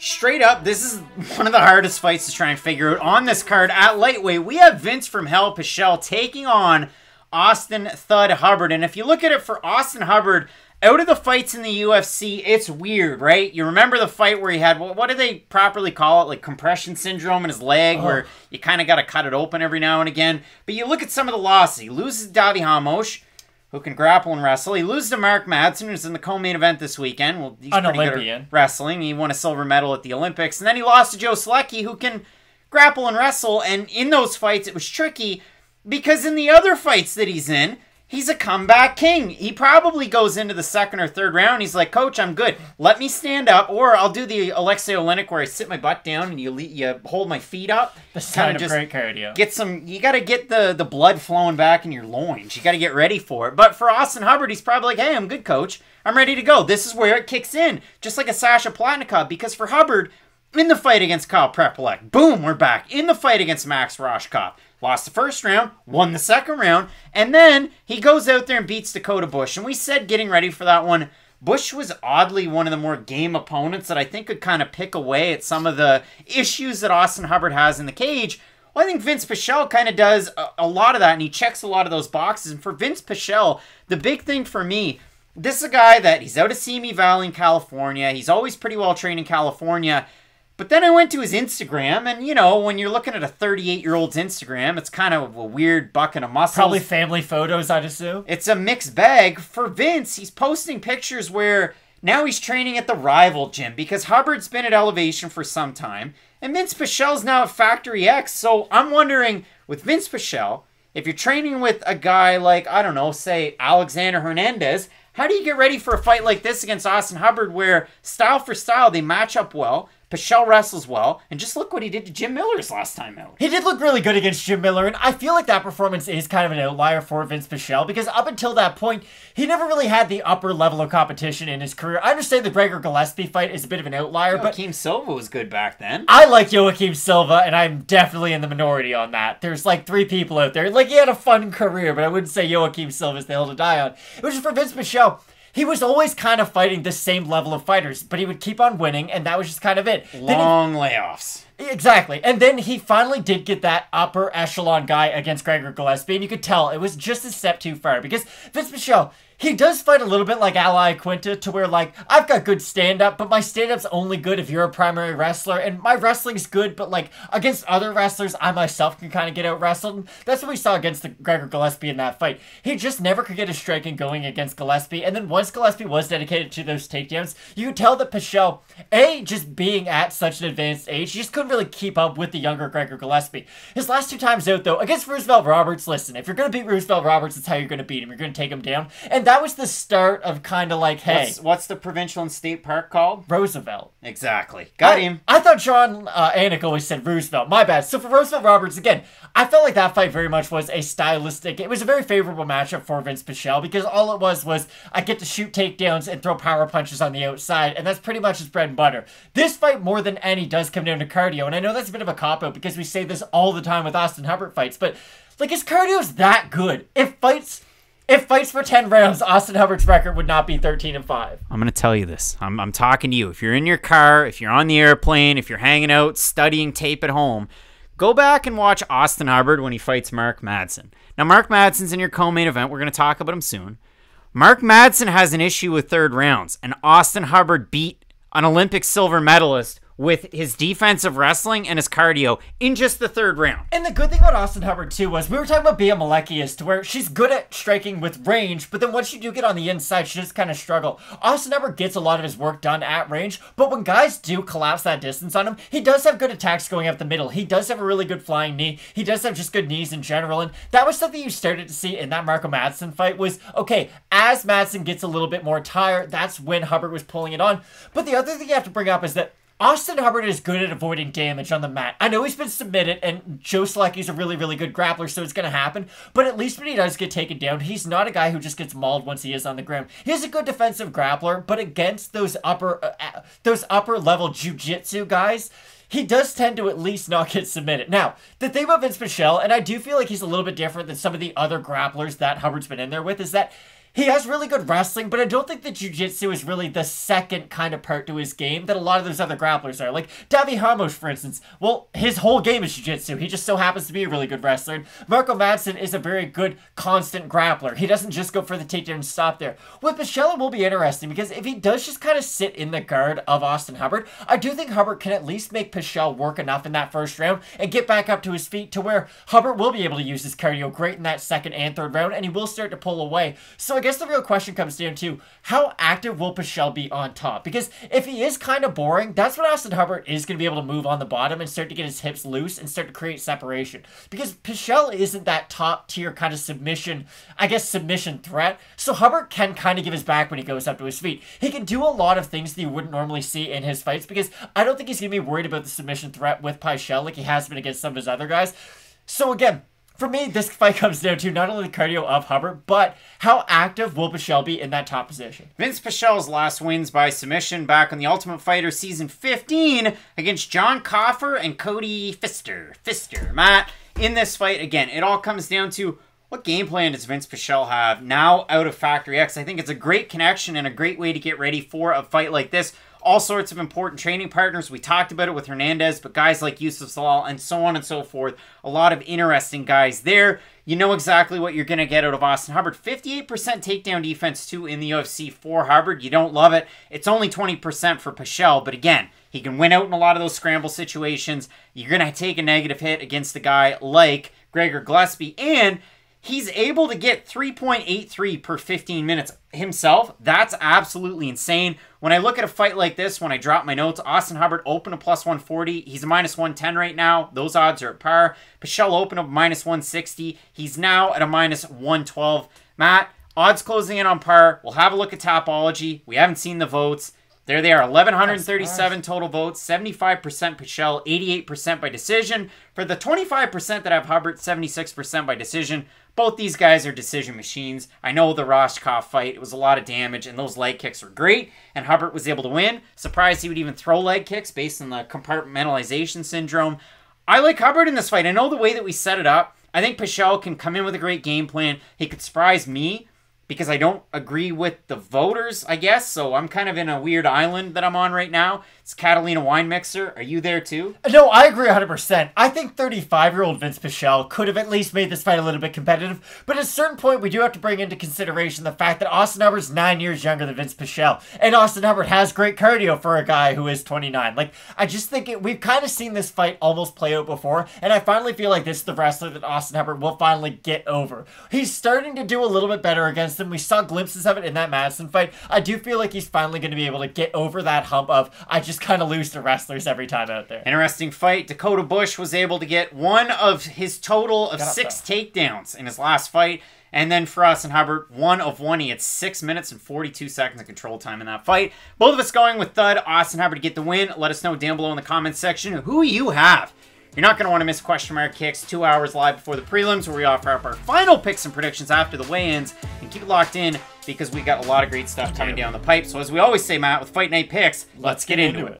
Straight up, this is one of the hardest fights to try and figure out on this card at lightweight. We have Vinc from Hell Pichel taking on Austin Thud Hubbard. And if you look at it for Austin Hubbard, out of the fights in the UFC, it's weird, right? You remember the fight where he had what, what do they properly call it, like compression syndrome in his leg, oh. where you kind of got to cut it open every now and again. But you look at some of the losses. He loses to Davi Ramos, who can grapple and wrestle. He loses to Mark Madsen, who's in the co-main event this weekend. Well, he's An pretty Olympian. good at wrestling. He won a silver medal at the Olympics, and then he lost to Joe Solecki, who can grapple and wrestle. And in those fights, it was tricky because in the other fights that he's in He's a comeback king. He probably goes into the second or third round. He's like, Coach, I'm good. Let me stand up, or I'll do the Alexei Oleinik where I sit my butt down and you you hold my feet up. The sign of great cardio. Get some. You got to get the the blood flowing back in your loins. You got to get ready for it. But for Austin Hubbard, he's probably like, Hey, I'm good, Coach. I'm ready to go. This is where it kicks in, just like a Sasha Palatnikov. Because for Hubbard, in the fight against Kyle Prepolek, boom, we're back. In the fight against Max Rohskopf lost the first round, won the second round, and then he goes out there and beats Dakota Bush. And we said getting ready for that one, Bush was oddly one of the more game opponents that I think could kind of pick away at some of the issues that Austin Hubbard has in the cage. Well, I think Vinc Pichel kind of does a, a, lot of that, and he checks a lot of those boxes. And for Vinc Pichel, the big thing for me, this is a guy that he's out of Simi Valley in California. He's always pretty well trained in California. But then I went to his Instagram, and you know, when you're looking at a 38 year old's Instagram, it's kind of a weird bucket of muscles. Probably family photos, I'd assume. It's a mixed bag. For Vinc, he's posting pictures where now he's training at the rival gym because Hubbard's been at elevation for some time, and Vinc Pichel's now at Factory X. So I'm wondering, with Vinc Pichel, if you're training with a guy like, I don't know, say Alexander Hernandez, how do you get ready for a fight like this against Austin Hubbard where style for style they match up well? Pichel wrestles well, and just look what he did to Jim Miller's last time out. He did look really good against Jim Miller, and I feel like that performance is kind of an outlier for Vinc Pichel because up until that point, he never really had the upper level of competition in his career. I understand the Gregor Gillespie fight is a bit of an outlier, Joaquim but Joaquim Silva was good back then. I like Joaquim Silva, and I'm definitely in the minority on that. There's like three people out there. Like he had a fun career, but I wouldn't say Joaquim Silva's the hill to die on. It was just for Vinc Pichel he was always kind of fighting the same level of fighters, but he would keep on winning, and that was just kind of it. Long he, layoffs. Exactly. And then he finally did get that upper echelon guy against Gregor Gillespie, and you could tell it was just a step too far because Vinc Pichel, he does fight a little bit like Al Iaquinta to where, like, I've got good stand up, but my stand up's only good if you're a primary wrestler, and my wrestling's good, but, like, against other wrestlers, I myself can kind of get out wrestled. That's what we saw against the Gregor Gillespie in that fight. He just never could get a striking going against Gillespie, and then once Gillespie was dedicated to those takedowns, you could tell that Pichel, A, just being at such an advanced age, he just couldn't really keep up with the younger Gregor Gillespie. His last two times out, though, against Roosevelt Roberts, listen, if you're going to beat Roosevelt Roberts, that's how you're going to beat him. You're going to take him down. And that was the start of kind of like, hey. What's, what's, the provincial and state park called? Roosevelt. Exactly. Got I, him. I thought Jon uh, Anik always said Roosevelt. My bad. So for Roosevelt Roberts, again, I felt like that fight very much was a stylistic. It was a very favorable matchup for Vinc Pichel because all it was was I get to shoot takedowns and throw power punches on the outside, and that's pretty much his bread and butter. This fight, more than any, does come down to cardio, and I know that's a bit of a cop out because we say this all the time with Austin Hubbard fights, but like his cardio's that good. If fights if fights for 10 rounds, Austin Hubbard's record would not be 13 and 5. I'm going to tell you this. I'm, I'm talking to you. If you're in your car, if you're on the airplane, if you're hanging out, studying tape at home, go back and watch Austin Hubbard when he fights Mark Madsen. Now, Mark Madsen's in your co main event. We're going to talk about him soon. Mark Madsen has an issue with third rounds, and Austin Hubbard beat an Olympic silver medalist with his defensive wrestling and his cardio in just the third round. And the good thing about Austin Hubbard too was we were talking about Bea Malecki as to where she's good at striking with range, but then once you do get on the inside, she just kind of struggle. Austin Hubbard gets a lot of his work done at range, but when guys do collapse that distance on him, he does have good attacks going up the middle. He does have a really good flying knee. He does have just good knees in general, and that was something you started to see in that Mark O. Madsen fight was, okay, as Madsen gets a little bit more tired, that's when Hubbard was pulling it on. But the other thing you have to bring up is that Austin Hubbard is good at avoiding damage on the mat. I know he's been submitted, and Joe Solecki's a really, really good grappler, so it's going to happen. But at least when he does get taken down, he's not a guy who just gets mauled once he is on the ground. He's a good defensive grappler, but against those upper, uh, uh those upper level jujitsu guys, he does tend to at least not get submitted. Now, the thing about Vinc Pichel, and I do feel like he's a little bit different than some of the other grapplers that Hubbard's been in there with, is that he has really good wrestling, but I don't think that jiu-jitsu is really the second kind of part to his game that a lot of those other grapplers are. Like Davi Ramos, for instance. Well, his whole game is jiu-jitsu. He just so happens to be a really good wrestler. Mark O. Madsen is a very good, constant grappler. He doesn't just go for the takedown and stop there. With Pichel, it will be interesting because if he does just kind of sit in the guard of Austin Hubbard, I do think Hubbard can at least make Pichel work enough in that first round and get back up to his feet to where Hubbard will be able to use his cardio great in that second and third round, and he will start to pull away. So I guess the real question comes down to how active will Pichel be on top? Because if he is kind of boring, that's when Austin Hubbard is going to be able to move on the bottom and start to get his hips loose and start to create separation. Because Pichel isn't that top tier kind of submission, I guess, submission threat. So Hubbard can kind of give his back when he goes up to his feet. He can do a lot of things that you wouldn't normally see in his fights because I don't think he's going to be worried about the submission threat with Pichel like he has been against some of his other guys. So again, for me, this fight comes down to not only the cardio of Hubbard, but how active will Pichel be in that top position. Vinc Pichel's last wins by submission back on the Ultimate Fighter season 15 against John Cofer and Cody Pfister. Pfister, Matt. In this fight, again, it all comes down to what game plan does Vinc Pichel have now out of Factory X? I think it's a great connection and a great way to get ready for a fight like this all sorts of important training partners. We talked about it with Hernandez, but guys like Youssef Zalal and so on and so forth. A lot of interesting guys there. You know exactly what you're going to get out of Austin Hubbard. 58% takedown defense, too, in the UFC for Hubbard. You don't love it. It's only 20% for Pichel, but again, he can win out in a lot of those scramble situations. You're going to take a negative hit against a guy like Gregor Gillespie, and He's able to get 3.83 per 15 minutes himself. That's absolutely insane. When I look at a fight like this, when I drop my notes, Austin Hubbard open a plus 140. He's a minus 110 right now. Those odds are at par. Pichel open a minus 160. He's now at a minus 112. Matt, odds closing in on par. We'll have a look at Tapology. We haven't seen the votes. There they are, 1,137 total votes, 75% Pichel, 88% by decision. For the 25% that have Hubbard, 76% by decision. Both these guys are decision machines. I know the Rohskopf fight, it was a lot of damage, and those leg kicks were great, and Hubbard was able to win. Surprised he would even throw leg kicks based on the compartmentalization syndrome. I like Hubbard in this fight. I know the way that we set it up. I think Pichel can come in with a great game plan. He could surprise me because I don't agree with the voters, I guess. So I'm kind of in a weird island that I'm on right now. It's Catalina Wine Mixer. Are you there too? No, I agree 100%. I think 35 year old Vinc Pichel could have at least made this fight a little bit competitive, but at a certain point, we do have to bring into consideration the fact that Austin Hubbard's nine years younger than Vinc Pichel, and Austin Hubbard has great cardio for a guy who is 29. Like, I just think it, we've kind of seen this fight almost play out before, and I finally feel like this is the wrestler that Austin Hubbard will finally get over. He's starting to do a little bit better against him. We saw glimpses of it in that Madsen fight. I do feel like he's finally going to be able to get over that hump of, I just kind of lose to wrestlers every time out there. Interesting fight. Dakota Bush was able to get one of his total of six takedowns in his last fight. And then for Austin Hubbard, one of one. He had six minutes and 42 seconds of control time in that fight. Both of us going with Thud. Austin Hubbard to get the win. Let us know down below in the comments section who you have. You're not going to want to miss question mark kicks two hours live before the prelims where we offer up our final picks and predictions after the weigh-ins. And keep it locked in because we got a lot of great stuff coming down the pipe. So as we always say, Matt, with Fight Night picks, let's, let's get, get, into, into it. it.